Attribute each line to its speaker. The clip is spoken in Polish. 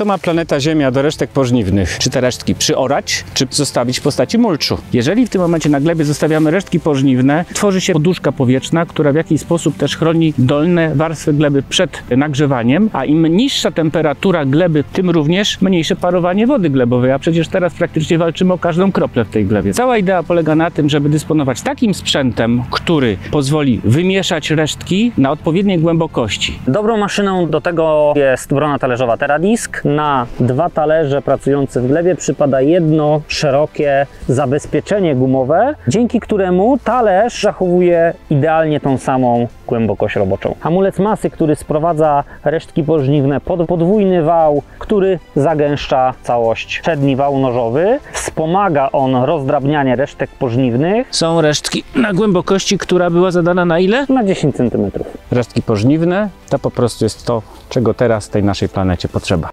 Speaker 1: Co ma planeta Ziemia do resztek pożniwnych? Czy te resztki przyorać, czy zostawić w postaci mulczu? Jeżeli w tym momencie na glebie zostawiamy resztki pożniwne, tworzy się poduszka powietrzna, która w jakiś sposób też chroni dolne warstwy gleby przed nagrzewaniem, a im niższa temperatura gleby, tym również mniejsze parowanie wody glebowej, a przecież teraz praktycznie walczymy o każdą kroplę w tej glebie. Cała idea polega na tym, żeby dysponować takim sprzętem, który pozwoli wymieszać resztki na odpowiedniej głębokości.
Speaker 2: Dobrą maszyną do tego jest brona talerzowa Teradisk. Na dwa talerze pracujące w glebie przypada jedno szerokie zabezpieczenie gumowe, dzięki któremu talerz zachowuje idealnie tą samą głębokość roboczą. Hamulec masy, który sprowadza resztki pożniwne pod podwójny wał, który zagęszcza całość. Przedni wał nożowy. Wspomaga on rozdrabnianie resztek pożniwnych
Speaker 1: Są resztki na głębokości, która była zadana na ile?
Speaker 2: na 10 cm.
Speaker 1: Resztki pożniwne to po prostu jest to, czego teraz tej naszej planecie potrzeba.